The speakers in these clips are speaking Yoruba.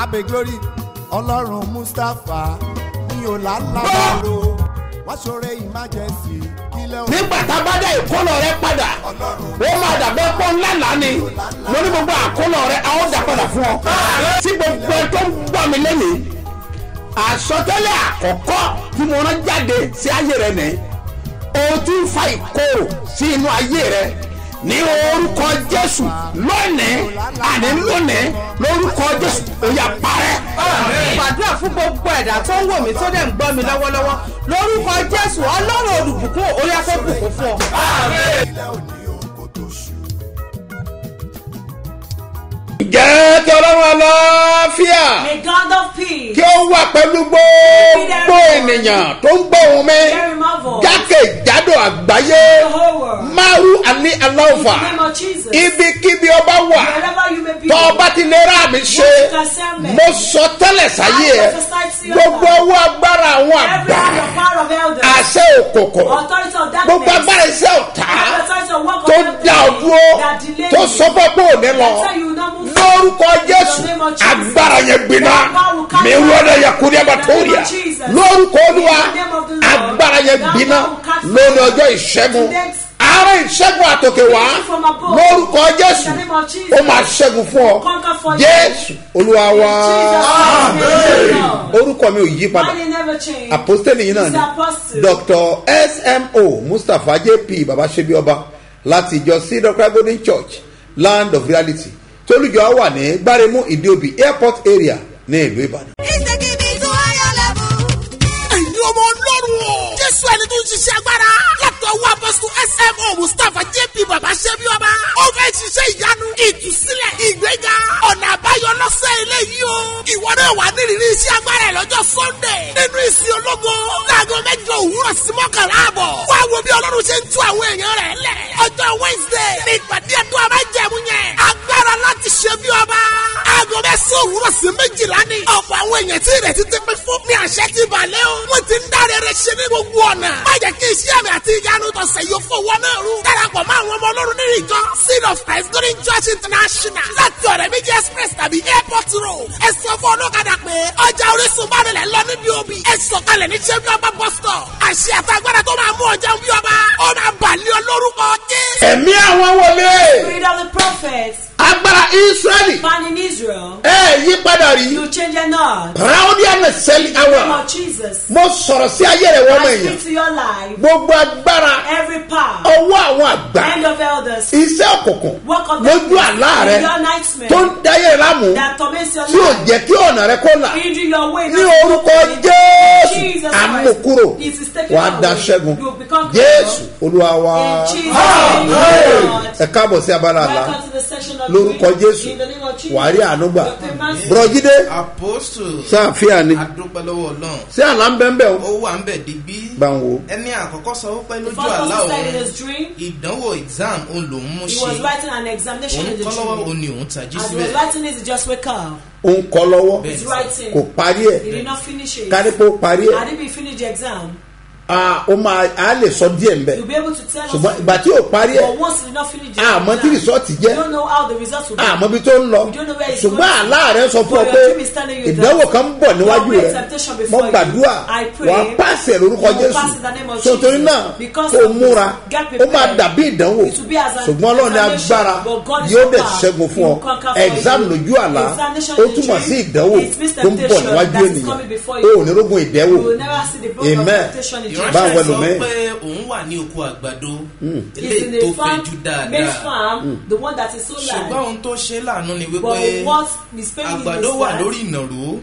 abe glory ọlọ́run mustapha ní ọ̀làlábàrò wọ́n ṣoore emergency kílẹ̀ òun. nígbà tá a bá dá ìkólọ rẹ padà ó máa dàbẹ́ pọ́ ńlá lánì mo ní gbogbo àkólọ rẹ a ó dà padà fún ọ. tí gbogbo ẹ tó ń gbọ́ mi lẹ́nìí àsọtẹ́lẹ̀ àkọ́kọ́ tí mo rán jáde sí ayé rẹ nìyí. O ń fa ìkorò sí inú ayé rẹ ní orúkọ jésù lónìí àní lónìí lórúkọ jésù ó yá parẹ́. gbàdúrà fún gbogbo ẹ̀dá tó ń wò mí tó dẹ̀ ń gbọ́ mi lọ́wọ́lọ́wọ́ lórúkọ jésù ọlọ́run olùbùkún orí afẹ́bùkún fún ọ. Jẹ́ kí ọlọ́run May God of peace. Kí ó wà pẹ̀lú gbogbo ènìyàn tó ń gbọ́ ohùn mi. Jákèjádò àgbáyé. Maru ali Jesus. ibikíbi ọba wà. Tọ́ ọba ti lè rà mí ṣe. Mo sọ tẹ́lẹ̀ sáyé ẹ. gbogbo owó agbára àwọn àgbà. àṣẹ òkòkò. Gbogbo agbára iṣẹ́ ọ̀tá. Tó dá ọ dúró. Tó sọ fún pé òní lọ Lórúkọ jésù. Agbára yẹn gbiná. That power will catch mi fire. wọlé yakuri In the name abatoria. Of Jesus. lórúkọ olúwa agbára yẹn gbiná lórí ọjọ́ ìṣẹ́gun. Àárẹ̀ ìṣẹ́gun àtòkè wá. Lórúkọ jésù. Ó máa ṣẹ́gun fún ọ. Jésù olúwa wá orúkọ mi ò yí padà. Apostoli yìí náà ni. dr. Smo mustapha jp babasebi ọba láti ìjọ cedar golden church land of reality tólùjọ wà ní gbáremú ìdíòbí airport area ní ìlú ìbàdàn. Me to higher level. ẹ̀yin ọmọ ọlọ́run o. jésù ẹni tó ń ṣiṣẹ́ agbára. Látọwọ́ apọ́sù smo mustapha jp baba ṣẹ́bi ọba. ó fẹ́ ṣiṣẹ́ ìyanu ìtúsílẹ̀ ìgbéga ọ̀nà àbáyọ lọ́sẹ̀ eléyìí o. ìwọ náà wà nírìírí iṣẹ́ agbára ẹ̀ lọ́jọ́ sunday. nínú ìsìn ológo. láago mẹ́jọ òwúrọ̀ sí mọ́kànlá àbọ̀. wá wo bí ọlọ́run ṣe ń tú àwọn èèyàn rẹ̀ lẹ̀. ọjọ́ wednesday ní ìpàdé ẹ̀tọ́ abájẹ̀mú yẹn. agbára láti ṣe bí ọba. aago mẹ́sàn-án òwúrọ̀ sí méjìlá ni. ọ̀pọ̀ àwọn èèyàn tí ìrètí ti pín fún ní àṣẹ ti balẹ̀ o. wọ́n ti ń dáre rẹ̀ ṣe ní gbogbo ọ̀nà. má jẹ́ kí iṣẹ́ mi àti ìyanu tọ̀sẹ̀ yóò fowó náà rú. darapọ̀ mọ́ àwọn ọmọ ọlọ́run nínú ìjọ seed of christ golden church international láti ọ̀rẹ́ méjì express tàbí airport road. ẹ sọ fún ọlọ́kadà pé ọjà orísun bá rẹ̀ lọ níbi òbí. ẹ sọ̀kalẹ̀ ní ṣẹ́bí ọba bus stop. àṣẹ àtàgbára tó máa mú ọjà bí ọba. ó máa bàlẹ́ olórúkọ jésù. ẹ̀mí àwọn wọlé of the prophets. agbára israẹli Found in Israel. ẹ yí padà rí You change it not. raudia nẹsẹ̀lì In the name awa of Jesus. mo sọ̀rọ̀ sí ayé rẹ̀ wọ́n mọ̀ I speak to your life. gbogbo agbára Every power. ọwọ́ àwọn àgbà End of elders. iṣẹ́ òkùnkùn Work of lójú àlá rẹ your nightmare. tó ń dayé lámù That torments your tí ò life. jẹ́ kí ọ̀nà rẹ kó là Injure your way. ní orúkọ jésù Jesus Christ. àmúkúrò It is taken wàá da away. ṣẹ́gun You become jésù olúwa wa In Jesus' name, Lord. ẹ káàbọ̀ sí abala àlá Welcome to the section of lórúkọ jésù the name of Jesus. Wàá rí àánú gbà. Dr. Emmanuel. bùrọ̀jídé apostle. Sáàfíà ni ṣé àlá ń o? Ó wà ń bẹ̀ digbí. Ń wo. Ẹni àkọ́kọ́ sọ wípé lójú àlá òun ìdánwò exam òun lòún mú he ṣe. was writing an examination òun in the kọ́ lọ́wọ́ òun ni òun tají síbẹ̀. ó ń kọ́ lọ́wọ́. Kò parí ẹ̀. Kárí pé ó parí ẹ̀ Exam, ah, máa á lè sọ díẹ̀ ń bẹ̀ you'll be able to tell ṣùgbọ́n us. ìgbà tí ò parí ẹ̀ àmọ́ tí rìsọ́ọ̀tì you jẹ́. don't know how the results will be. àmọ́ bí tó ń lọ. You don't know where it's ṣùgbọ́n going to. àlá rẹ̀ sọ fún ọ pé ìdánwò kan bọ̀ níwájú rẹ̀. a mo gbàdúrà. I pray wà á pàṣẹ lórúkọ jésù. pass in the name of so torí Jesus. náà o of múra? ó máa dàbí ìdánwò. Ṣùgbọ́n ọlọ́run ní agbára. Yóò dẹ̀ ṣẹ́gun fún ọ. exam lójú àlá. Ó túmọ̀ sí ìdánwò tó ń bọ̀ níwájú ènìyàn. ó ní rógun ìdẹ́wò. Amen. Temptation in Báwo ìránṣẹ́ ẹ lò sọ pé òun wà ní oko àgbàdo It's eléyìí in tó fẹjú dáadáa. farm, the one that is so ṣùgbọ́n large. ohun tó ṣe láàánú ni But wípé what is paying àgbàdo wà lórí ìnàró.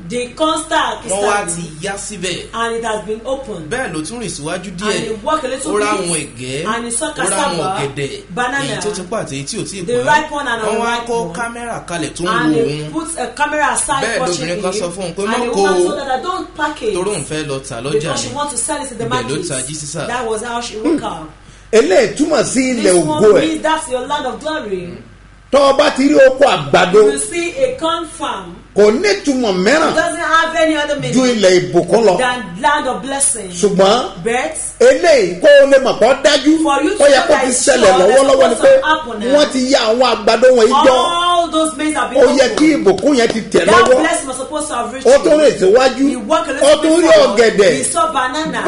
wọ́n wá ti yá síbẹ̀. and it has been opened. bẹ́ẹ̀ ló tún rìn síwájú And díẹ̀ he walk a little ó bit. ráwọn ẹ̀gẹ́ ó ráwọn cassava, ọ̀gẹ̀dẹ̀ banana, èyí tó ti pàtẹ́ èyí tí ò tí ì the pọ́n ripe one and wọ́n wá kó kámẹ́rà kalẹ̀ tó ń and wo òun. put a camera aside Bẹ́ẹ̀ lobìnrin kan sọ fún un pé the kó o. fẹ́ lọ tà lọ́jà ni Ibẹ̀ ló tají sísà. that was how she woke up. Eléyìí túmọ̀ sí ilẹ̀ this ògo one ẹ̀. means that's your land of glory. Tọ́ ọ bá ti rí oko àgbàdo. You see a corn farm kò ní ìtumọ̀ mìíràn it doesn't have any other ju meaning ilẹ̀ ìbùkún lọ. than land of blessing. Ṣùgbọ́n eléyìí kó o lè mọ̀ kọ́ dájú. you ó yẹ kó ti ṣẹlẹ̀ lọ́wọ́lọ́wọ́ ni pé wọ́n ti ya àwọn àgbàdo wọ̀nyí jọ. all those maize have ó been yẹ kí ìbùkún yẹn ti tẹ̀ That lọ́wọ́. blessing was supposed to have reached ó tún you. rìn síwájú ó tún rí ọ̀gẹ̀dẹ̀.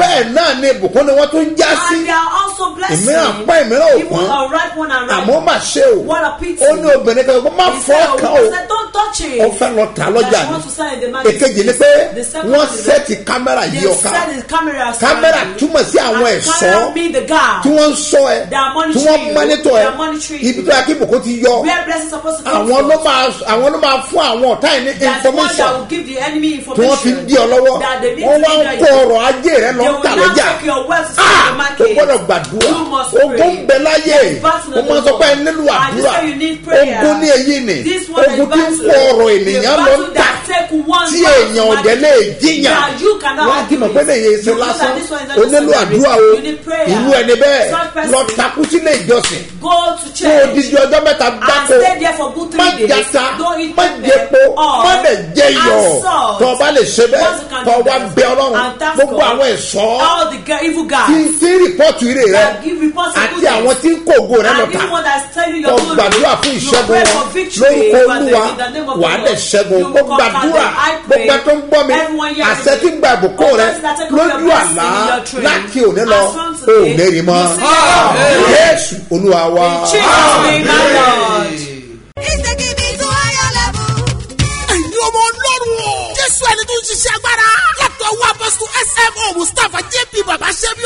Bẹ́ẹ̀ náà ni ìbùkún ni wọ́n tún já sí. And there are also blessings. ìmíràn pọ́n ìmíràn ò pọ́n àmọ́ mà ṣe o. What a pity. ó ní obìnrin kan má fọ́ "Oh, o. touch it. ó fẹ́ lọ tà lọ́jà ni èkejì ni pé wọ́n sẹ́ẹ̀tì kámẹ́rà yí ọ̀ka. kámẹ́rà túmọ̀ sí àwọn ẹ̀ṣọ́ tí wọ́n ń sọ ẹ tí wọ́n mọ́nítọ̀ ẹ. Ibi tó yẹ kí ìbùkún ti yọ blessing àwọn ló máa àwọn ló máa fún àwọn ọ̀tá yìí ní information. tí wọ́n fi information. dí ọ lọ́wọ́. Wọ́n wá ń kó ọrọ̀ ajé rẹ lọ ń tà lọ́jà. Ah! o market. gbọ́dọ̀ gbàdúrà Must ogun ń bẹ láyé. O máa sọ pé ẹ nílò àdúrà. ogun ní èyí ni. This one is ogun tí ń kó ọrọ̀ ènìyàn lọ ń one tí èèyàn ọ̀dẹ̀ lè jiyàn. Wọ́n á ti mọ̀ pé lè yẹ You ṣe lásán. o nílò àdúrà o. Irú ẹni bẹ́ẹ̀. Lọ takú sílé ìjọsìn. Go to fún church. odidi ọjọ́ mẹ́ta And gbáko stay there for good má jata. Má jẹpo. Má dẹ̀ jẹ salt. tó o bá lè ṣe bẹ́ẹ̀ tó o wá bẹ ọlọ́run. Gbogbo àwọn ẹ̀ṣọ́. Tí tí rìpọ́ọ̀tù ire rẹ àti àwọn tí ń kó ògo rẹ And lọ́ta kó gbàdúrà fún ìṣẹ́gun wọn. lórúkọ olúwa wà á dẹ̀ ṣẹ́gun. Kó gbàdúrà. Gbogbo tó ń gbọ́ mi. Àṣẹ tí ń gba ìbùkún rẹ lójú àlá láti òní lọ. Ò ní rí mọ́ God. jésù olúwa wa. Ẹ̀yin ọmọ ọlọ́run o. jésù ẹni tó ń ṣiṣẹ́ agbára. látọ̀ wá apọ́sítù smo mustapha jp baba ṣẹ́bi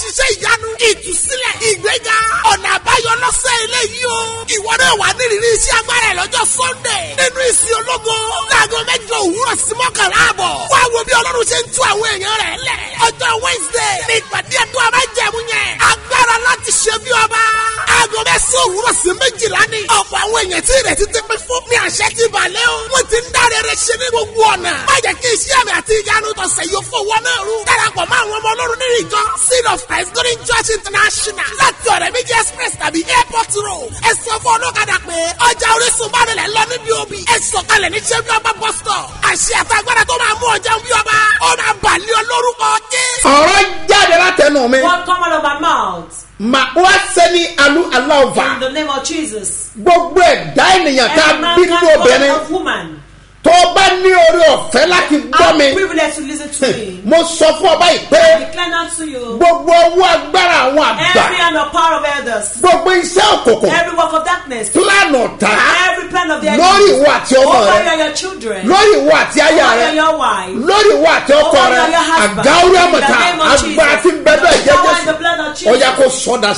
ṣiṣẹ́ ìyanu ìtúsílẹ̀ ìgbéga ọ̀nà àbáyọ lọ́sẹ̀ eléyìí o. ìwọ náà wà nírìírí iṣẹ́ agbára ẹ̀ lọ́jọ́ sunday. nínú ìsìn ológo. láago mẹ́jọ òwúrọ̀ sí mọ́kànlá àbọ̀. wá wo bí ọlọ́run ṣe ń tú àwọn èèyàn rẹ̀ lẹ̀. ọjọ́ wednesday ní ìpàdé ẹ̀dùn àbájẹ̀mú yẹn. Mẹ́sàn-án òwúrọ̀ sí méjìlá ni. ọ̀pọ̀ àwọn èèyàn tí ìrètí ti pín fún ní àṣẹ ti balẹ̀ o. wọ́n ti ń dáre rẹ̀ ṣe ní gbogbo ọ̀nà. má jẹ́ kí iṣẹ́ mi àti ìyanu tọ̀sẹ̀ yóò fowó náà rú. darapọ̀ mọ́ àwọn ọmọ ọlọ́run nínú ìjọ seed of christ golden church international láti ọ̀rẹ́ méjì express tàbí airport road. ẹ sọ fún ọlọ́kadà pé ọjà orísun bá nílẹ̀ lọ níbi òbí. ẹ sọ̀kalẹ̀ ní ṣẹ́bí ọba bus stop. àṣẹ àtàgbàdà tó máa mú ọjà bí ọba. ó máa bàlẹ́ olórúkọ jésù. ọ̀rọ̀ jáde látẹnu mi What come out of my mouth? Mà wá sẹ́ni alu aláwọ̀fà In the name of Jesus. gbogbo ẹ̀dá ènìyàn tá a bí can ní obìnrin tó o bá ní orí ọ̀fẹ́ láti gbọ́ mi privileged to listen to me. mo sọ fún ọba yìí pé I declare now to you. gbogbo owó agbára àwọn àgbà Every hand of power of elders. gbogbo iṣẹ́ òkùnkùn Every work of darkness. pílánù ọ̀tá Every plan lórí ìwọ àti ọmọ rẹ. lórí ìwọ àti aya rẹ. lórí ìwọ àti ọkọ rẹ. àgáwúrẹ́ of agbára tí ń bẹ́ẹ̀ bẹ́ẹ̀ jẹ́ jésù. ọjà kò sọ́dà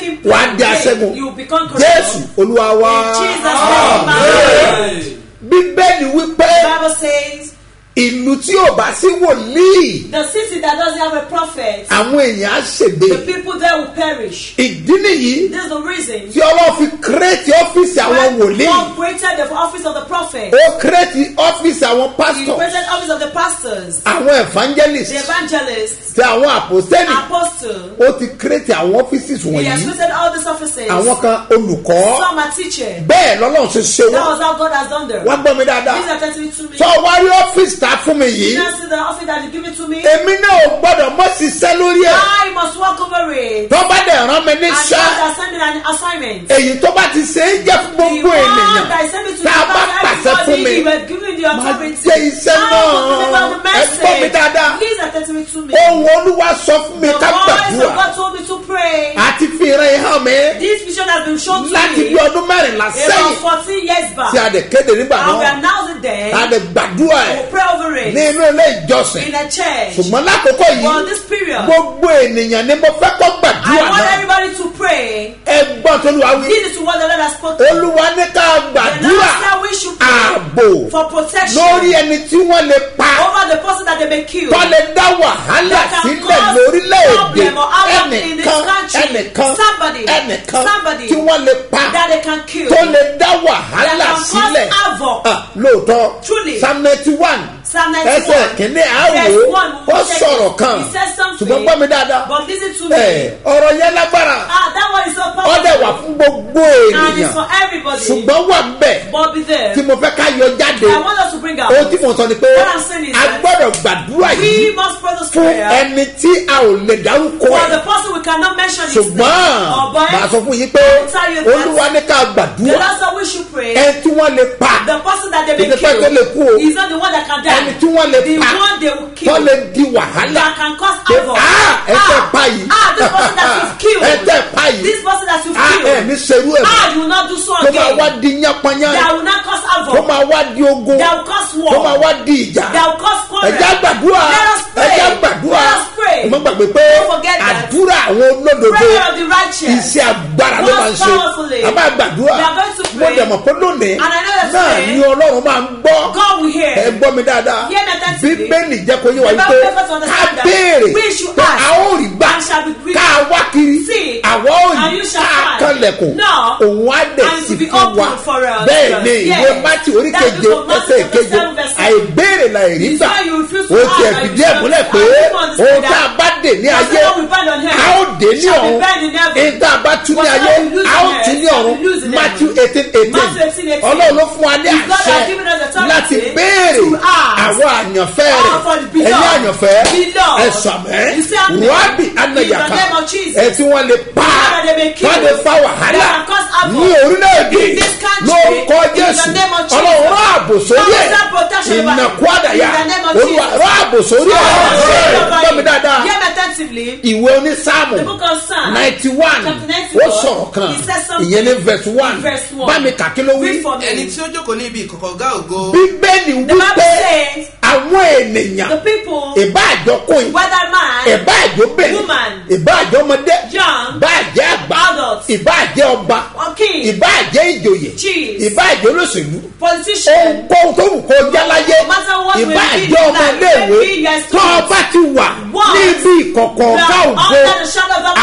him wà á di aṣẹ́gun. Jésù olúwa my bíbélì wípé Bible says ìlú tí ò bá sí wòlíì the city that doesn't have a prophet, àwọn èèyàn á ṣègbè the people there will perish. ìdí nìyí This is the reason tí ọlọ́run fi kírètì ọ́fíìsì àwọn wòlíì God created the office of the prophet. ó kírètì ọ́fíìsì àwọn He pásítọ̀ created the office of the pastors, àwọn evangelist the evangelists, ti àwọn àpòsẹ́lì apostles. ó ti kírètì àwọn ọ́fíìsì He has wọ̀nyí created all these offices. àwọn kan olùkọ́ Some are teachers. bẹ́ẹ̀ lọ́lọ́run ṣe ṣe That wọ́n was how God has done them. wọ́n gbọ́ mi dáadáa These are testimony to me. sọ wá rí ọ́fíìsì tá a fún mi yìí see the office that you give it to me. èmi náà ò gbọ́dọ̀ mọ́ ṣiṣẹ́ lórí ẹ̀ I must walk over it. tó bá dẹ̀ rán mi And níṣẹ́ me an assignment. èyí tó bá ti ṣe é jẹ́ fún The gbogbo one ènìyàn that sent me to tá a bá pàṣẹ fún mi the authority. jẹ́ iṣẹ́ náà the ẹ gbọ́ mi dáadáa Please attend me to me. ohun olúwa sọ fún mi The ká voice of gbàdúrà God told me to pray. àti fi ìran hàn mi This vision has been shown to láti me bí ọdún mẹ́rìnlá about sẹ́yìn 14 years back. tí a dẹ̀ kéde nígbà And we náà announced it then. a dẹ̀ gbàdúrà ẹ̀ We'll pray over ní inú ilé ìjọsìn in a church. ṣùgbọ́n lákòókò For yìí this period, gbogbo ènìyàn ni mo fẹ́ kọ́ I gbàdúrà want náà everybody to pray. ẹ gbọ́ tó lu awi This is what the Lord has spoken. olúwa ní ká The gbàdúrà Lord said we should pray ààbò for protection lórí ẹni tí wọ́n lè pa over the person that they may kill. tó lè dá wàhálà sílẹ̀ lórílẹ̀‐èdè ẹnìkan ẹnìkan Somebody, ẹnìkan tí wọ́n lè pa that they can kill. tó lè dá wàhálà That can cause sílẹ̀ havoc. Ah, lóòótọ́ psalm ninety one ẹsẹ̀ kìíní àwò ó sọ̀rọ̀ kan. Ṣùgbọ́n gbọ́ mi dáadáa. Ọ̀rọ̀ yẹn lágbára. Ọ̀dẹ̀ wà fún gbogbo ènìyàn. ṣùgbọ́n wà bẹ́ẹ̀ tí mo fẹ́ ká yọ jáde. Ohun tí mo sọ ni pé a gbọ́dọ̀ gbàdúrà yìí fún ẹni tí a ò lè dárúkọ ẹ̀. ṣùgbọ́n màá sọ fún yín pé olúwa ní ká gbàdúrà. Ẹ tí wọ́n lè pa. Ìdípẹ́ tó lè kú o ẹni tí wọ́n lè pa tó lè di wàhálà. Pé a ah, ẹ tẹ pa yìí. ẹ tẹ pa yìí. A ah, ẹ ní serú ẹ tó máa wá di yánpanyánrin tó máa wá di ogun. Tó máa wá di ìjà. Ẹ jẹ́ àgbàdua ẹ jẹ́ àgbàdua ẹ má gbàgbé pé àdúrà àwọn olódodo iṣẹ́ agbára ló máa ń ṣe. a gbàdúrà mo dẹ̀ mọ̀ pé lónìí náà ni ọlọ́run máa ń gbọ́. Ẹ gbọ́ mi dáadáa. Bíbélì jẹ́ kó yé wa yìí pé ká béèrè pé a ó rí gbà. ká wá kiri àwa ò yí ká kanlẹ̀kùn. Òun á dẹ̀ sí fún wa. bẹ́ẹ̀ ni ìwé mátì oríkeje ẹsẹ̀ keje. àìbéèrè la èrí gbà. o tiẹ̀ fìdí ẹ̀ múlẹ̀ pé ohun tá a bá dè ní ayé a ó dè ní ọ̀run. ohun bá tún ní ayé a ó tún ní ọ̀run. mátì eighteen eighteen ọlọ́run ló fún wa ní àṣẹ láti béèrè àwọn àyànfẹ́ rẹ̀. Ẹ̀yìn àyànfẹ́ ẹ̀sàmẹ́ rọ́bì anayaka ẹ̀tí wọ́n lè pa wọ́n lè fa wàhálà ní orílẹ̀-èdè. ló kọ́ jésù. Ọlọ́run rọ́ àbò sórí ẹ̀. ìnàkúàdàyà olúwa rọ́ àbò sórí ẹ̀ gbọ́mi dáadáa. ìwé onísáàmù ninety one. ó sọ̀rọ̀ kan ìyẹn ní verse one mi kà kí ló wí. ẹni tí ó jókòó ní ibi ìkọ̀kọ̀ ọ̀gá ògo. bíbélì wípé àwọn ènìyàn ìbá àjọkùn ìbá àjọbẹ̀rẹ̀ ìbá àjọmọdé ìbá àjẹ àgbà ìbáàjẹ́ ọba ìbáàjẹ́ ìjòyè ìbáàjẹ́ olóṣèlú ohunkóhun tó wù kó jáláyé ìbáàjẹ́ ọmọ iléèwé tó ọba ti wà ní ibi ìkọ̀kọ̀ ọ̀gá ògo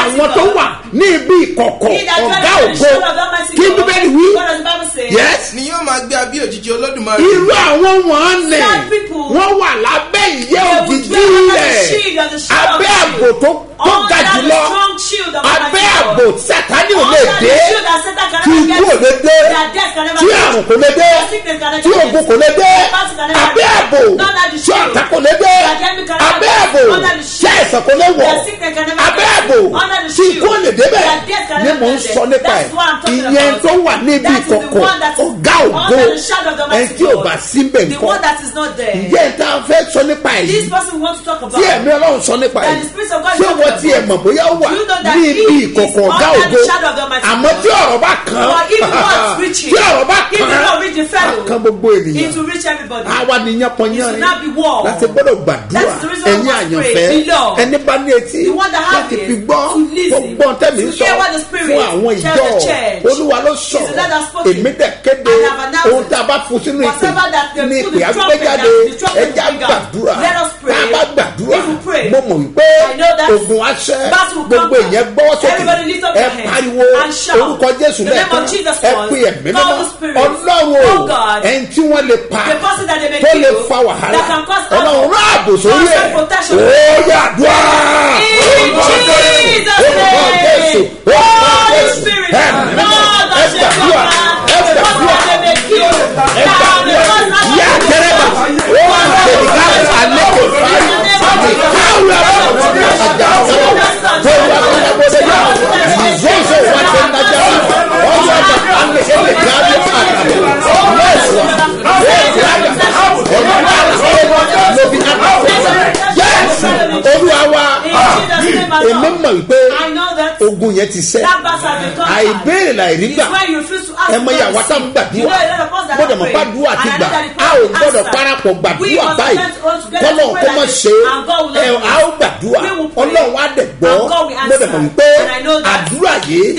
àwọn tó wà ní ibi ìkọ̀kọ̀ ọ̀gá ògo kí bíbélì wí yes. ni yóò máa gbé abí òjijì olódùmarè. irú àwọn wọn ni wọ́n wà lábẹ́ ìyẹ́ òjijì rẹ̀. abẹ́ àbò tó ga jùlọ abẹ́ àbò sátani kúrò lè dé tí ikú ò lè dé tí àrùn kò lè dé tí ogun kò lè dé abẹ́ ààbò tí ọ̀tá kò lè dé abẹ́ ààbò tí àìsàn kò lè wọ̀ abẹ́ ààbò tí ikú ò lè débẹ̀ ni mò ń sọ nípa ẹ̀. ìyẹn tó wà níbi ìkọ̀kọ̀ ọ̀gá ògo ẹni tí ò bá síbẹ̀ nǹkan. ìyẹn tá a fẹ́ sọ nípa ẹ̀ yìí tí ẹ̀mí ọlọ́run sọ nípa ẹ̀ yìí ṣé wọ́n ti ẹ̀ mọ̀ bóyá ó wà ní ibi ìkọ̀kọ̀ ọ̀gá ògo àmọ́ tí ọ̀rọ̀ bá kàn án tí ọ̀rọ̀ bá kàn án kàn gbogbo ènìyàn. àwa nìyẹn pọnyán rẹ láti gbọ́dọ̀ gbàdúrà. Ẹ̀yin àyànfẹ́. ẹni bá ní etí láti fi gbọ́ gbogbo tẹ̀mí sọ fún àwọn ìjọ. olúwa ló sọ̀rọ̀ èmi dẹ̀ kéde ohun tá a bá fún sínú ìpè ní ìpè àgbẹ̀jáde ẹ̀já gbàdúrà pray. bá gbàdúrà mo mọ̀ wípé ogun aṣẹ gbogbo ìyẹn gbọ́wọ́ sókè. ẹ pariwo orúkọ jésù lẹ́ẹ̀kan ẹ pè ẹ̀mí mímọ́. ọlọ́run o ẹni tí wọ́n lè pa tó lè fa wàhálà ọlọ́run rà àbò sórí ẹ̀. ó yà dùá orúkọ jésù orúkọ jésù ẹ̀mí mímọ́ ẹ gbàdúrà. èmi mọ̀ pé ogun yẹn ti sẹ́ àìbéèrè làìrí gbà ẹ mọ ìyàwó tá ń gbàdúrà. Gbọ́dọ̀ mọ̀ gbàdúrà ti gbà. a ò gbọ́dọ̀ parapọ̀ gbàdúrà báyìí. kọ́lọ̀ kó má ṣe ẹ a ó gbàdúrà. Ọlọ́run á dẹ̀ gbọ́. Gbọ́dọ̀ mọ̀ pé àdúrà yìí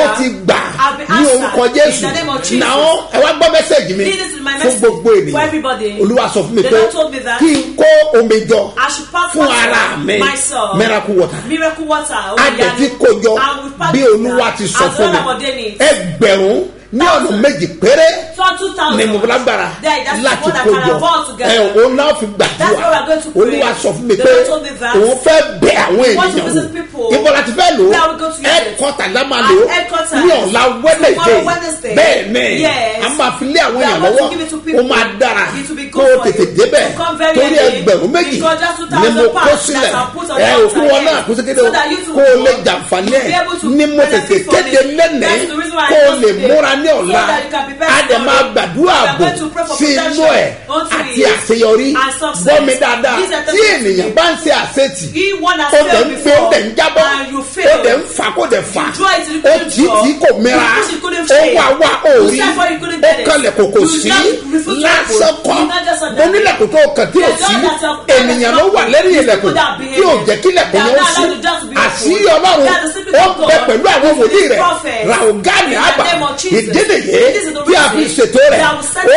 ó ti gbà ní orúkọ jésù. náà ẹ wá gbọ́ mẹ́sẹ̀gì mi fún gbogbo ènìyàn. olúwa sọ fún mi pé kí n kó omi jọ fún ara mi. miracle water. Adẹ̀tí kojọ bí olúwa ti sọ fún mi. ẹgbẹ̀rún. The pé Lord told me that. òun fẹ́ bẹ àwọn We want to ènìyàn visit wò. people. ibo láti fẹ́ lò Where are we going to use ẹ it? kọ́ta lá máa lò ní ọ̀la Wednesday. bẹ́ẹ̀ ni. A máa fi lé àwọn èèyàn lọ́wọ́. ó máa dára kó o tètè débẹ̀. Torí ẹgbẹ̀rún méjì Because just 2,000 ni mo kó sílẹ̀. Ẹ òkú wọn náà kó sékéde kó o lè jàǹfààní ẹ̀. ni mo tètè kéde I kó o lè múra ní So ọ̀la a dẹ̀ máa gbàdúrà for sí inú ẹ̀ àti àṣeyọrí. Gbọ́ mi dáadáa. Tí ènìyàn bá ń ṣe àṣetì ó dẹ̀ ń gbé ó dẹ̀ ń jábọ́ ó dẹ̀ ń fa kó dẹ̀ fa ó tì tì kò mìíràn ó fail. wá wá ó kalẹ̀ kò kò sí. lásán kan. Mo nílẹ̀kùn tó kàn tí ò sí. ènìyàn ló wà lẹ́yìn ilẹ̀kùn tí ò jẹ́ kí ilẹ̀kùn yẹn ó sí. àṣírí ọlọ́run ó bẹ pẹ̀lú àwọn wòlíì rẹ̀. the àbà name of Jesus. ìdí nìyí This is the tí a fi ṣètò rẹ̀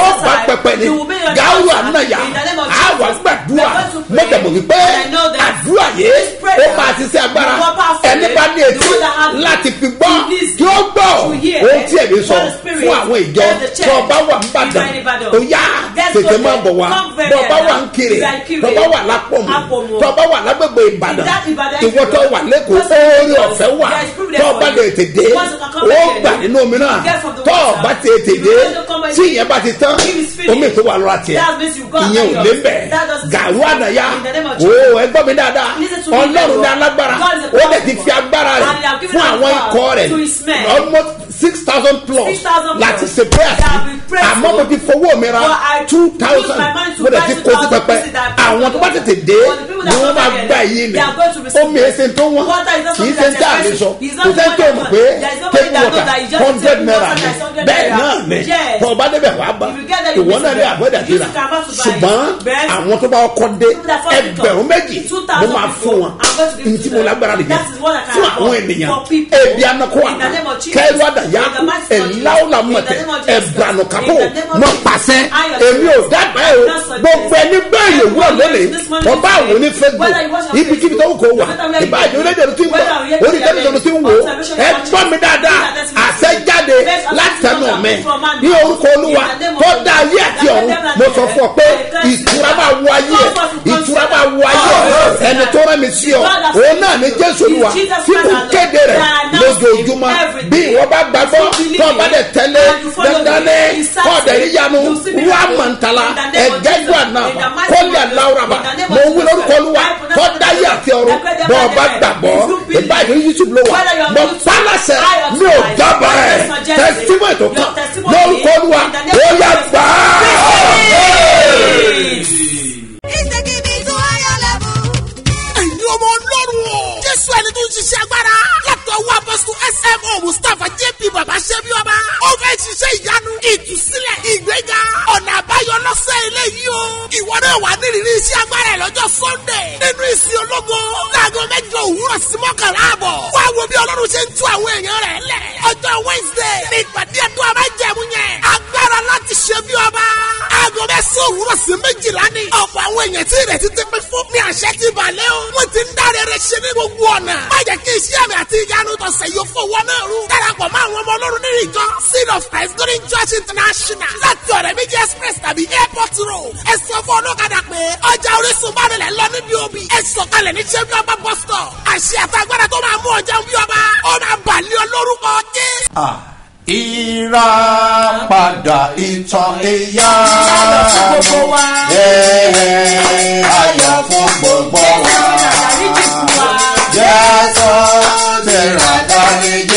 ó bá pẹpẹ gáwó altar. ànáyà Jesus. gbàdúrà. Dẹ̀mọ̀ wípé àdúrà prayer ó máa ti ṣe agbára. ẹni bá ní etí láti fi gbọ́ kí ó gbọ́ ohun tí èmi sọ fún àwọn ìjọ tó bá wà ń bàdàn ó yá tètè máa bọ̀ wá. Come very tó bá early. wà ń kiri bá wà tó bá wà lágbègbè ìbàdàn In that Ìbàdàn ìwọ tó wà lẹ́kọ̀ọ́ oore ọ̀fẹ́ wà. you. lè tètè ó gbà nínú omi náà. You get from the tó water. bá ti tètè tí ìyẹn bá ti tán omi tó wà lọ́ra tiẹ̀. Ìyẹn ò lé bẹ̀ gàrú àdáyà ó Jesus. ẹgbọ́n mi dáadáa. Ọlọ́run ní alágbára. Ó dẹ̀ ti fi agbára rẹ̀ fún àwọn ikọ̀ rẹ̀. almost six thousand plus 6,000 láti ṣe prayer àmọ́ mo ti fowó mi ra I two thousand. Mo dẹ̀ ti kó sí 2,000 pẹpẹ. àwọn tó bá tètè dé ni wọ́n máa gbà yìí ni omi ẹsẹ̀ tó wọ́n. Kì í ṣe tí a lè sọ. Kò sẹ́ tó mọ̀ pé knows water hundred take naira ni. that's 100 bẹ́ẹ̀ náà ni. Tọ́ ọba débẹ̀ wàá bá. Ìwọ náà ní to buy it. ṣùgbọ́n àwọn tó bá kọ́ dé ẹgbẹ̀rún méjì 2,000 ló máa fún wọn. ní tí mo lágbára nìyẹn. Fún àwọn ènìyàn. ebi of Jesus. kẹrù àdàyà In the mighty name of Jesus. ẹ̀láwùlà In mọ̀tẹ̀. the name of Jesus. ẹ̀brànù kápò mọ̀ pàṣẹ I èmi ò ẹ̀ o. Gbogbo ẹni bẹ́ẹ̀ lè wúrọ̀ lónìí. Ọba is àwọn ní facebook. Ibikíbi tó Facebook, kò wà here, orílẹ̀-èdè tó ń are orí here, tẹlifíṣàn tó ń wò. ẹ gbọ́ mi dáadáa. àṣẹ jáde Let's láti ask ẹnu God mi ní orúkọ olúwa tó dá ayé àti ọ̀run mo sọ fún ọ pé ìtura máa wọ ayé ẹ ẹni tó rán mi sí ọ òun náà ní jésù olúwa tí kò kéde rẹ lójoojúmọ́. bí ìwọ bá gbàgbọ́ tó o bá dẹ̀ tẹ́lẹ̀ dandan ní yíyanu You see me wúwá now. mọ̀ntàlá. Jesus. aláwùrábà In the name of mo wí lórúkọ olúwa tó the dáyé àti ọ̀run. Bọ́ ọ bá gbàgbọ́ believe, ìbáyìí youtube ló wà. mo pálásẹ̀ mi ò dábàá ẹ̀. your kan testimony lórúkọ olúwa ó yà ẹni tó ń ṣiṣẹ́ agbára. látọwọ́ apọ́sù smo mustapha jp baba ṣẹ́bi ọba. ó fẹ́ ṣiṣẹ́ ìyanu ìtúsílẹ̀ ìgbéga ọ̀nà àbáyọ lọ́sẹ̀ eléyìí o. ìwọ náà wà nírìírí iṣẹ́ agbára ẹ̀ lọ́jọ́ sunday. nínú ìsìn ológo. láago mẹ́jọ òwúrọ̀ sí mọ́kànlá àbọ̀. wá wo bí ọlọ́run ṣe ń tú àwọn èèyàn rẹ̀ lẹ̀. ọjọ́ wednesday ní ìpàdé ẹ̀tọ́ abájẹ̀mú yẹn. agbára láti ṣe bí ọba. aago mẹ́sàn-án òwúrọ̀ sí méjìlá ni. Àwọn èèyàn tí ìrètí ti pín fún ní àṣẹ ti balẹ̀ o. wọ́n ti ń dáre rẹ̀ ṣe ní gbogbo ọ̀nà. má jẹ́ kí iṣẹ́ mi àti ìyanu tọ̀sẹ̀ yóò fowó náà rú. darapọ̀ mọ́ àwọn ọmọ ọlọ́run nínú ìjọ seed of christ golden church international láti ọ̀rẹ́ méjì express tàbí airport road. ẹ sọ fún ọlọ́kadà pé ọjà orísun bá rẹ̀ lọ níbi òbí. ẹ sọ̀kalẹ̀ ní ṣẹ́bí bus stop. àṣẹ àtàgbára tó máa mú ọjà bí ọba. ó máa bàlẹ́ olórúkọ jésù. Ìràpadà ìtàn ìyá ayọ̀ fún gbogbo wa jésù ti rà dáríjì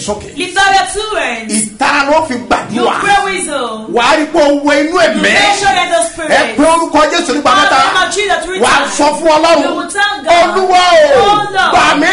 sókè Lift up your two hands. ìtara ló fi You gbàdúrà pray whistle. wàá rí pé owó inú You ẹ̀mẹ́ make sure that the ẹ spirit. pé orúkọ jésù nípa mẹ́ta wàá times. sọ fún You ọlọ́run olúwa o Oh, gbà mí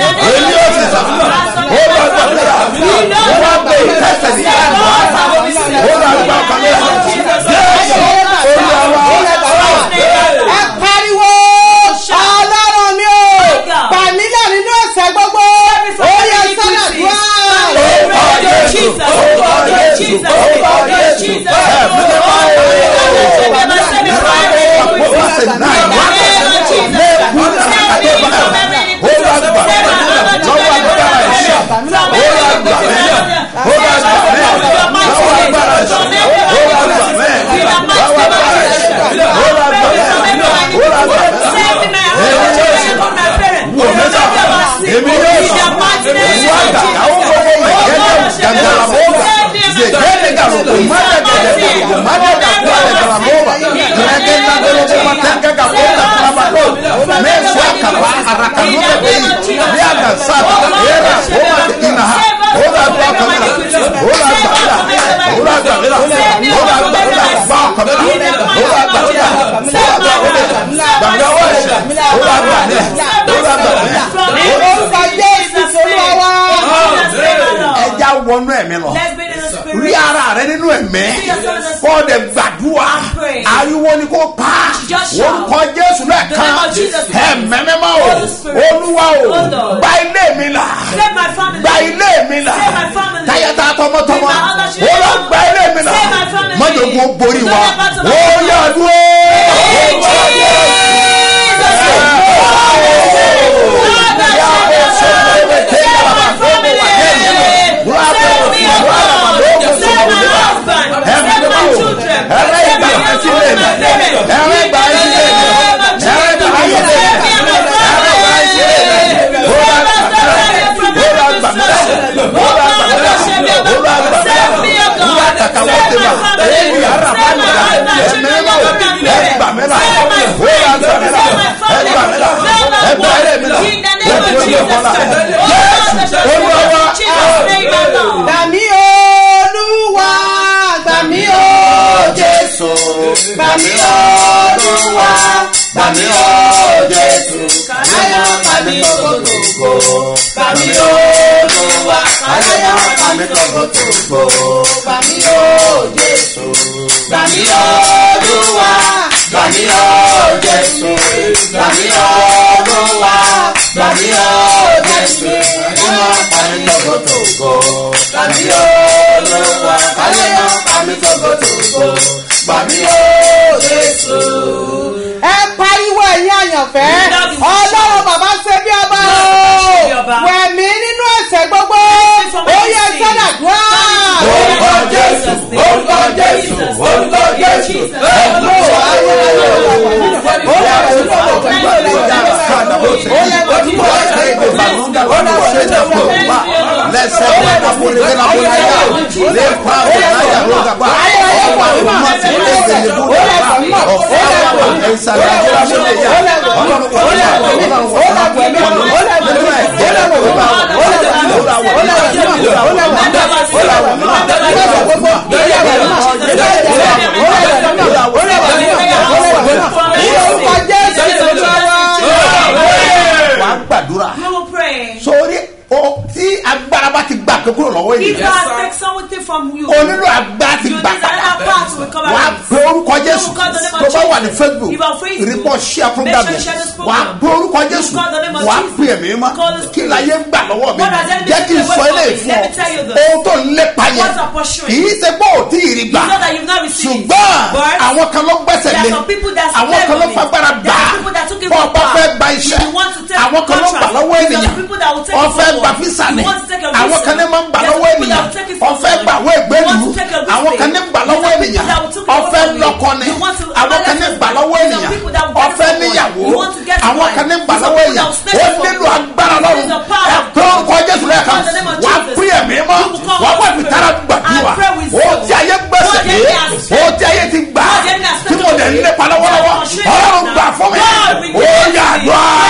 Elias is at work. Lọ. Let's be in the spirit. rí ara rẹ nínú ẹ̀mẹ́. Kọ́ọ̀dẹ̀ gbàdúrà. Pray. ariwo ni kò pa orúkọ jésù lẹ́ẹ̀kan. Jesus. ẹ̀mẹ́mẹ́má o. Olúwa o. Gba ilé mi là. Save my family. gba ilé mi là. Save my family. táyàtà tọmọtọmọ. Ó lọ gba ilé mi là. Save my family. mọ́jọ́gbó borí wa. Don't let battle ó my yà dúró. Gbàmí Gbàmí olúwa, gbàmí o Jésù. Ayọ̀ gbàmí tòkòtòkò. Gbàmí olúwa, ayọ̀ gbàmí tòkòtòkò. Gbàmí o Jésù. Gbàmí olúwa, gbàmí o Jésù. Lẹ́sẹ̀ gbà pé kúrò lọ́wọ́ If ènìyàn God takes something from you, o nílò agbára ti gbà. recover wà á pe orúkọ jésù. tó bá wà ní facebook If report share program yẹn. wà á pe orúkọ jésù. wà á pe ẹ̀mí mọ́ kí láyé ń gbà lọ́wọ́ mi? Jẹ́ kí n sọ ilé ìfún ọ. ohun tó ń lépa yẹn. Kì í ṣe pé ò tí ì rí gbà. Ṣùgbọ́n àwọn kan ló gbẹ́sẹ̀ lé. àwọn kan ló fagbára gbà. bọ́ ọba fẹ́ gba iṣẹ́ take àwọn kan ló gbà lọ́wọ́ ènìyàn. take ọfẹ́ phone. físà ni. take àwọn kan ní máa ń gbà lọ́wọ́ ènìyàn. ọfẹ́ from gbà you. wọ́ ìgbélú You want to take your visa. àwọn kan ní gbà lọ́wọ́ ènìyàn. ọfẹ́ lọ́kọ ni. Àwọn kan ní gbà lọ́wọ́ ènìyàn. ọfẹ́ níyàwó. àwọn kan ní gbà lọ́wọ́ ènìyàn. ó nílò agbára lọ́rùn ẹ̀kọ́ ọkọ̀ jésù lẹ́ẹ̀kan wà á pín ẹ̀mí mọ́. Wà á tara Spirit. gbàdúrà ó tí ayé gbẹ́sẹ̀ has ó tí ayé ti gbà tí mo dẹ̀ ń lépa lọ́wọ́lọ́wọ́. ọlọ́run gbà fún mi. Ó yà you. dùn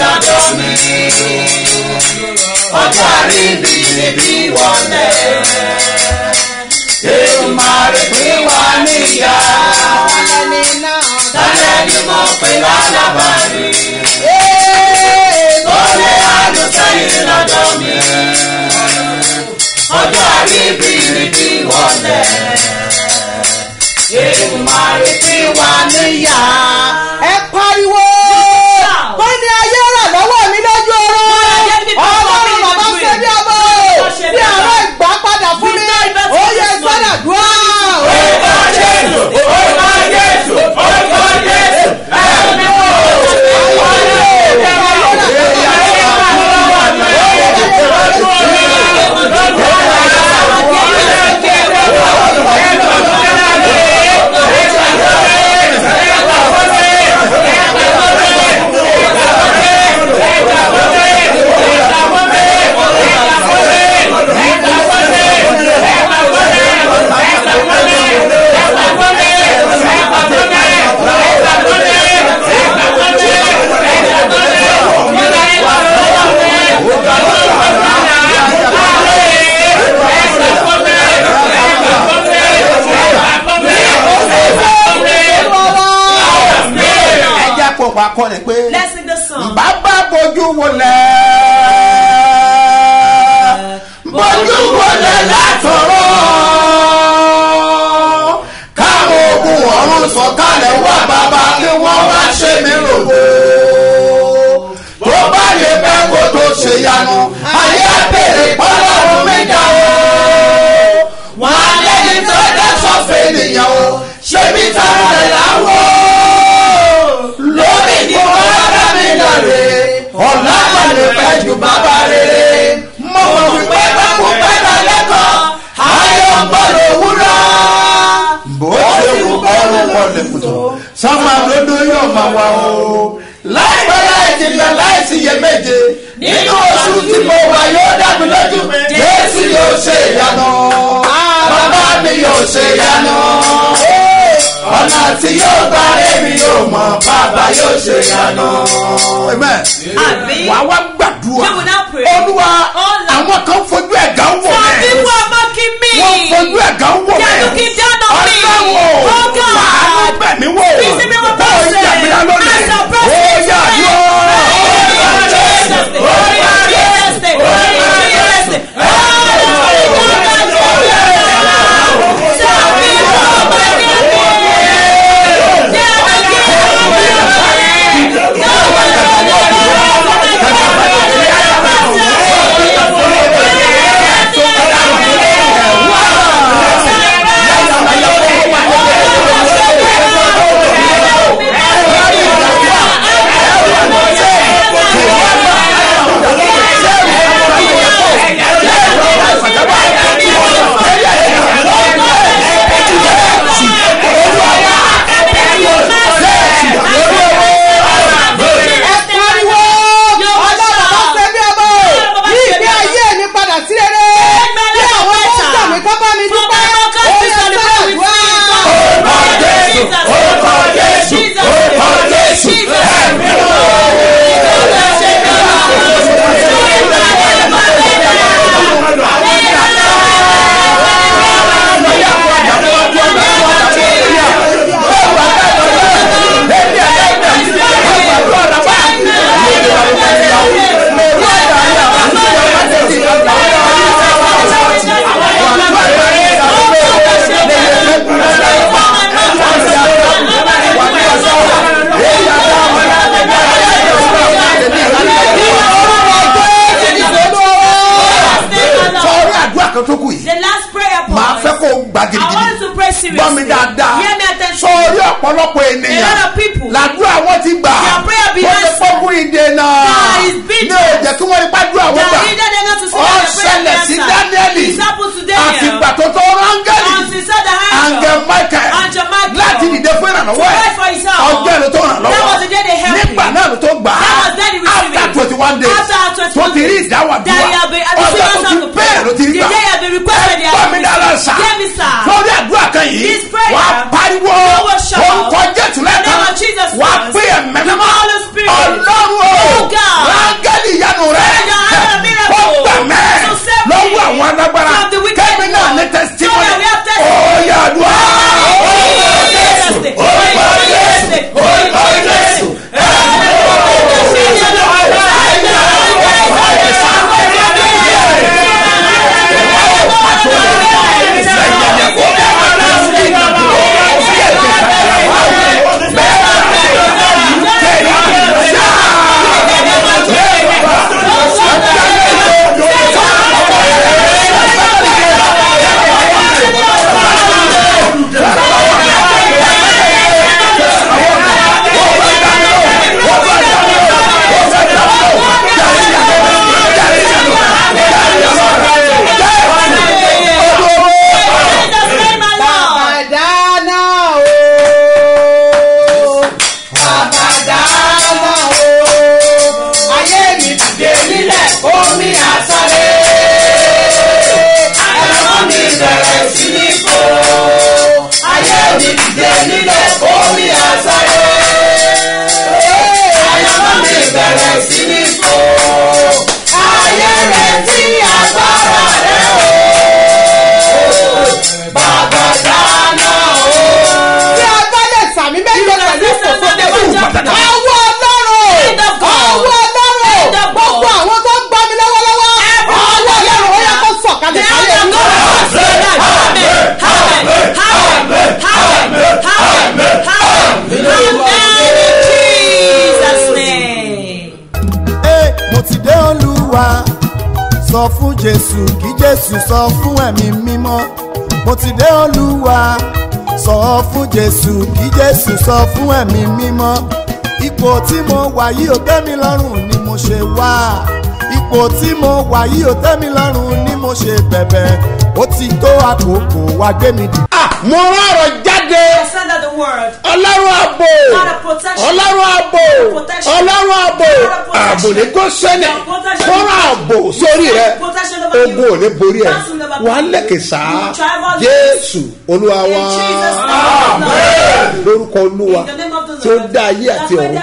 lọ́dọ̀ mi. Ọjọ́ àríbi níbí wọlé. Èèmàrè pín wá níyà. Tálẹ̀ ni mo pè lálábàárì. Olè àlùsẹ́yìn lọ́dọ̀ mi. Ọjọ́ àríbi níbí wọlé. Èèmàrè pín wá níyà. Ṣe ìyanu ọ̀nà tí yóò gbà èmi yóò mọ̀ bàbá yóò ṣe. Àmín. wàá wá gbàdúrà. Olúwa àwọn kan fojú ẹ̀gá wò me. wọ́n fojú ẹ̀gá wò They jésù sọ fún ẹ̀mí mímọ́. Mo ti dé olúwa sọ fún jésù kí jésù sọ fún ẹ̀mí mímọ́. Ipò tí mo wà yìí ò tẹ́ mi lọ́rùn ni mo ṣe wá. Ipò tí mo wà yìí ò tẹ́ mi lọ́rùn ni mo ṣe bẹ̀bẹ̀. Ó ti tó àkókò wá gbé mi dìde. Ah, mo rán ọ̀rọ̀ jáde. Ọlọ́run àbò. Ọlọ́run àbò. Ọlọ́run àbò. Àbò ní kó sẹ́nẹ̀ fọ́nrán àbò sórí rẹ ogun ò ní borí ẹ. Wà á lẹ̀kẹ̀ sá. Jésù olúwa wa. Lórúkọ olúwa. Tí ó dá ayé àti ọ̀run.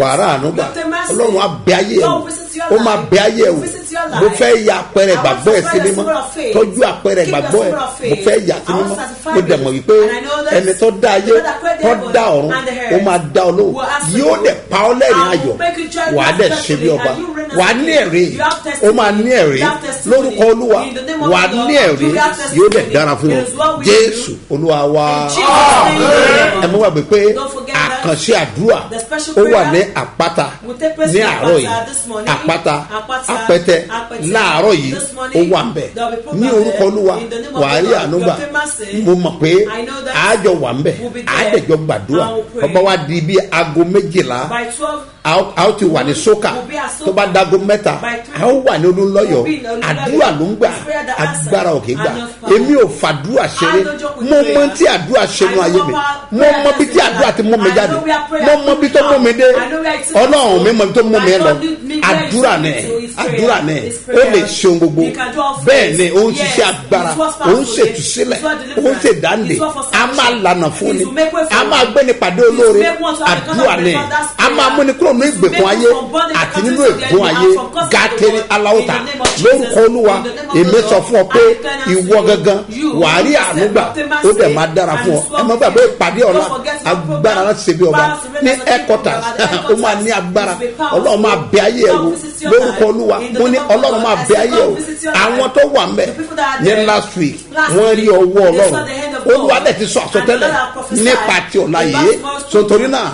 wàrà ànúgbà ọlọ́run á bẹ ayé ẹ̀ wò. ó máa bẹ ayé ẹ̀ wò mo fẹ́ ya àpẹẹrẹ ìgbàgbọ́ ẹ̀ sí mímọ́. tọ́jú àpẹẹrẹ ìgbàgbọ́ ẹ̀. mo fẹ́ yà sí mímọ́. mo dẹ̀ mọ̀ wípé ẹni tó dá ayé tó dá ọ̀run ó máa dá ọ lóhùn. yóò dẹ̀ pa ọ́ lẹ́rìn ayọ̀. wà á dẹ̀ ṣe bí ọba. wà á ní ẹ̀rí. Ó máa ní ẹ̀rí. Lórúkọ olúwa. Wà á ní ẹ̀rí. Yóò dẹ̀ dára fún ọ jésù olúwa wa. Ẹ mọ́ gbàgbé pé àkànṣe àdúrà. Ó wà ní àpáta ní àárọ̀ yìí. àpáta apẹtẹ láàárọ̀ yìí ó wà ń bẹ̀ ní orúkọ olúwa wà á rí ànúgbà mo mọ̀ pé àájọ wà ń bẹ̀ àádẹ́jọ gbàdúrà. Ọba wa di bí aago méjìlá a ó ti wà ní sókà tó bá dago mẹ́ta a ó wà ní olúńlọ́yọ̀ àdúrà ló ń gbà agbára òkè gbà. Èmi ò fàdúrà ṣeré. mo mọ tí àdúrà ṣe nu ayé mi. Mo mọ bí tí àdúrà ti mú mi jáde. mo mọ bí tó mú mi dé. Ọlọ́run mi mọ bí tó mú mi lọ. Àdúrà nẹ àdúrà nẹ ó lè ṣe ohun gbogbo. bẹ́ẹ̀ ni ó ń ṣiṣẹ́ agbára. Ó ń ṣètù sílẹ̀ ó ń ṣèdáǹdè a máa lànà fún ni. a máa gbéni pàdé olóore. àdúrà nẹ a máa múni kúrò nínú ìgbèkùn ayé àti nínú ègún ayé gàtẹ́rì aláwọ̀ta lórúkọ olúwa èmi sọ fún ọ pé ìwọ gangan wàá rí ànúgbà ó dẹ̀ máa dára fún ọ. ẹ má gbàgbé ìpàdé ọ̀la. Agbára láti ṣe bí ọba. Ní headquarters. ó máa ní agbára. ọlọ́run máa bẹ ayé ẹ wò. lórúkọ olúwa mo ní ọlọ́run máa bẹ ayé ẹ wò. àwọn tó wà mbẹ ní last week wọ́n rí ọwọ́ ọlọ́run olúwa dẹ̀ ti sọ àsọtẹ́lẹ̀ nípa ti ọ̀la yìí. so torí náà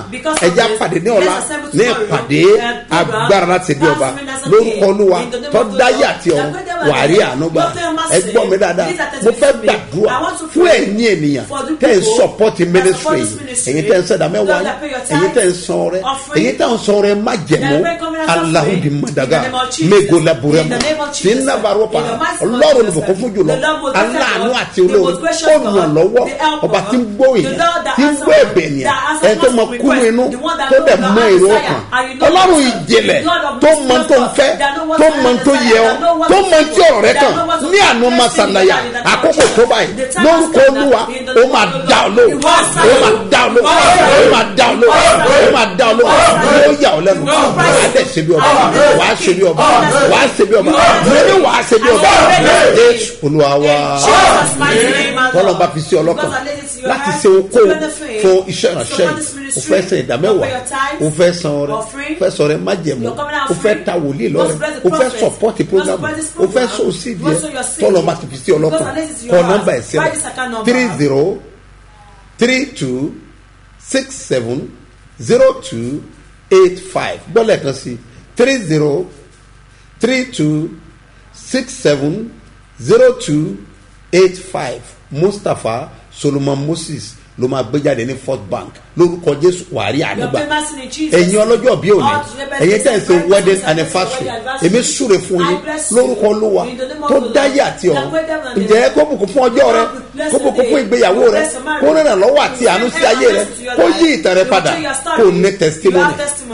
ẹja pàdé ní ọ̀la ní ìpàdé uh, agbára láti di ọba. Lórúkọ olúwa Lord, àti ọ̀run that greater wàá rí than àánú gbà. Dr. Mercy, ẹ gbọ́ mi dáadáa. mo fẹ́ gbàdúrà fún ẹ̀yin ènìyàn tẹ́ people sọpọ́tì ministry, ẹ̀yin tẹ́ ẹ sẹ́dá mẹ́wàá ẹ̀yin tẹ́ ẹ tithes, san ọrẹ offering, ẹ̀yin tẹ́ ẹ san ọrẹ májẹ̀mú. That pray covenant offering, alahudi madaga in the name of Jesus, mego in laburemu the name of Jesus, sinabaropa in the mighty name of ọlọ́run olùbùkún fún jùlọ. aláàánú àti olóore. most gracious God, olùrànlọ́wọ́ ọba tí ń the èèyàn tí ń gbó ẹ̀bẹ̀ ènìyàn ẹni tó mọ kúrú inú tó dẹ̀ mọ èrò ọkàn. ọlọ́run ìjìnlẹ̀ tó mọ tó ń fẹ́ tó mọ tó yẹ ọ tó to mọ tí ọ̀rọ̀ rẹ kàn. ní àná to do, àkókò tó báyìí lórúkọ olúwa ó máa dá ọ lóhùn. ó máa dá ọ lóhùn. ó máa dá ọ lóhùn. ó máa dá ọ lóhùn. yóò yà ọ lẹ́nu. wàá dẹ̀ ṣe bí ọba. wàá ṣe bí ọba. wàá ṣe bí ọba. wàá ṣe bí ọba. jésù olúwa wa Tọ́lọ́ bá fi sí ọlọ́kàn láti ṣe okó fún iṣẹ́ this yìí o fẹ́ san ìdá mẹ́wàá to pay your tithes, o fẹ́ san ọrẹ o fẹ́ sọ ọrẹ májẹ̀mú o fẹ́ ta wòlíì lọ́rẹ o fẹ́ sọpọ́tì you must program support this o fẹ́ so sídìí ẹ tọ́lọ́ bá ti fi sí ọlọ́kàn kọ́ nọ́mbà ẹ̀ sílẹ̀ number. three zero three two six seven zero two eight five. Gbọ́dọ̀ kan sí three zero three two six seven zero two eight five mustapha solomon moses ló máa gbé jáde ní fort bank. Lórúkọ jésù Your àdúgbà ẹ̀yin ọlọ́jọ́ bí òní ẹ̀yin tẹ̀ ń ṣe wedding anniversary èmi súre fún yín lórúkọ olúwa tó dáyé àti ọ̀run. Ǹjẹ́ kó bùkún fún ọjọ́ rẹ kó bùkún fún ìgbéyàwó rẹ kó rìnrìn lọ́wọ́ àti àánú sí ayé rẹ kó yí ìtàn rẹ padà kó ní testimony.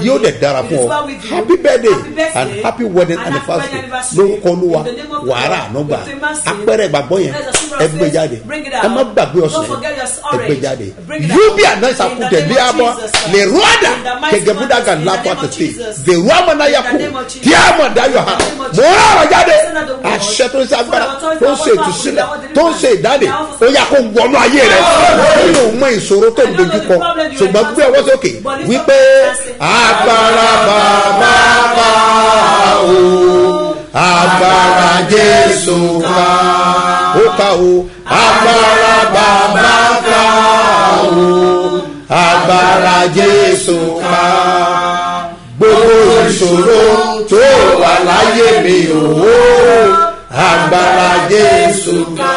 yóò dẹ̀ dára fún ọ. happy birthday and happy wedding anniversary. lórúkọ olúwa Lord. ànúgbà apẹ̀rẹ̀ ìgbàgbọ́ yẹn There's a silver ẹ gbé face. jáde. ẹ má gbàgbé ọ̀sẹ̀ Don't forget jáde. It yóò out. bí abọ́ lè rọ́ọ̀dà In the mighty gẹ́gẹ́ búdà name gà of- in the lápá name of tètè hà In the name of mò ń rà wọ́n jáde àṣẹ tó ń ṣe agbára tó ń ṣe ìtúsílẹ̀ tó ń ṣe ìdáde ó yà kó wọnú ayé rẹ. Nínú mọ ìṣòro tó ń dojú kọ. ṣùgbọ́n gbé ọwọ́ sókè wípé agbára bàbá bá o agbára jésù ká ó ká o. Agbára bàbá ká o. Agbára jésù ká. Gbogbo ìṣòro tó wà láyé mi ò agbára jésù ká.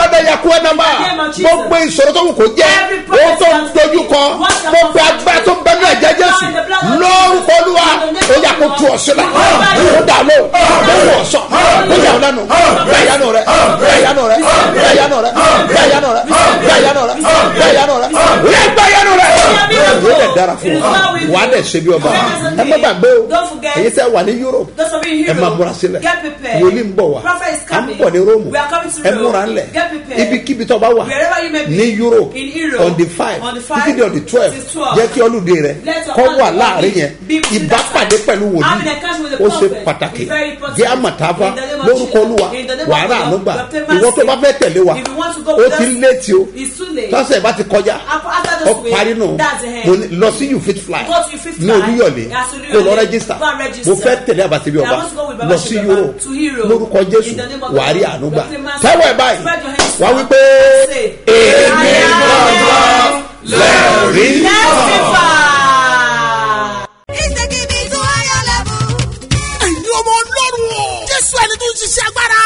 Nírú adéyàkú ẹnàmá gbogbo ìṣòro tó wù kó jẹ́. Ohun tó ń dojú kọ gbogbo agbára tó ń bẹ ní ẹ̀jẹ̀ jésù. lórúkọ olúwa ó yà kó tu ọ̀sílẹ̀ ó dà ló ó wù ọ̀sán ó yà ọ́ lẹ́nu bẹ́ẹ̀ yánu rẹ̀. bẹ́ẹ̀ yánu rẹ̀. Bẹ́ẹ̀ yánu rẹ̀. Bẹ́ẹ̀ yánu rẹ̀. Bẹ́ẹ̀ yánu rẹ̀. Bẹ́ẹ̀ yánu rẹ̀. Bẹ́ẹ̀ yánu rẹ̀ yóò dẹ̀ dára fún ọ wàá dẹ̀ ṣe bí ọba ẹ má gbàgbé o èyí tẹ́ wà ní europe Those of you in ẹ máa Europe, múra sílẹ̀ get prepared. wòlíì ń bọ̀ wá Prophet is à ń coming. bọ̀ ní róòmù We are coming to ẹ Rome. múra ńlẹ̀ Get prepared. ibikíbi tó bá wà Wherever you may be. ní europe In Europe. on the five On the five títí di on the twelve till 12. jẹ́ kí ọlùdé rẹ Let your kọ́ wà husband láàárín be- yẹn be with you ìbápàdé that pẹ̀lú time. wòlíì Having a catch with the ó ṣe prophet pàtàkì is very important. jẹ́ àmàtàfà In the name of lórúkọ Jesus. olúwa In the name of wàhálà the Lord. ànúgbà Your famous ìwọ tó bá name. fẹ́ tẹ̀lé wa If you want to go ó with ti us, létí o It's too late. tọ́sẹ̀ bá ti kọjá After- after ó parí nù. Lọ sí you fit fly ní Fly. olúyọ̀lé kó lọ rẹ́gísítà mo fẹ́ tẹ̀lé àbàtìbí I ọba. Lọ sí Europe. lórúkọ jésù In the name of the wàá rí Dr. Master, tẹ́wọ̀ ẹ̀ báyìí. wá wípé èmi gbọ́dọ̀ lẹ́rìí. Ẹ̀yin ọmọ ọlọ́run o. jésù ẹni tó ń ṣiṣẹ́ agbára.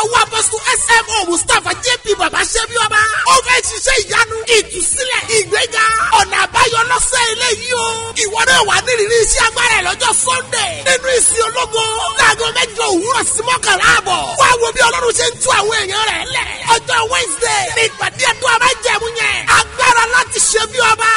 Látọwọ́ apọ́sítù smo mustapha jp baba ṣẹ́bi ọba. ó fẹ́ ṣiṣẹ́ ìyanu ìtúsílẹ̀ ìgbéga ọ̀nà àbáyọ lọ́sẹ̀ eléyìí o. ìwọ náà wà nírìírí iṣẹ́ agbára ẹ̀ lọ́jọ́ sunday. nínú ìsìn ológo láago mẹ́jọ òwúrọ̀ sí mọ́kànlá àbọ̀. wá wo bí ọlọ́run ṣe ń tú àwọn èèyàn rẹ̀ lẹ̀. ọjọ́ wednesday ní ìpàdé ẹ̀tọ́ abájẹ̀mú yẹn. Láti ṣe bí ọba.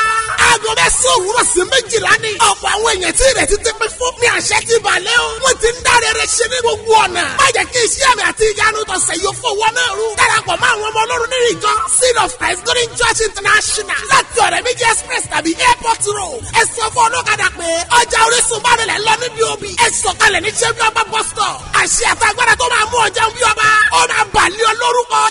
aago mẹ́sàn-án òwúrọ̀ sí méjìlá ni. ọ̀pọ̀ àwọn èèyàn tí ìrètí ti pín fún ní àṣẹ ti balẹ̀ o. wọ́n ti ń dáre rẹ̀ ṣe ní gbogbo ọ̀nà. má jẹ́ kí iṣẹ́ mi àti ìyanu tọ̀sẹ̀ yóò fowó náà rú. darapọ̀ mọ́ àwọn ọmọ ọlọ́run nínú ìjọ seed of christ golden church international láti ọ̀rẹ́ méjì express tàbí airport road. ẹ sọ fún ọlọ́kadà pé ọjà orísun bá rẹ̀ lọ níbi òbí. ẹ sọ̀kalẹ̀ ní ṣẹ́bí ọba bus stop. àṣẹ àtàgbàdà tó máa mú ọjà bí ọba. ó máa lórúkọ.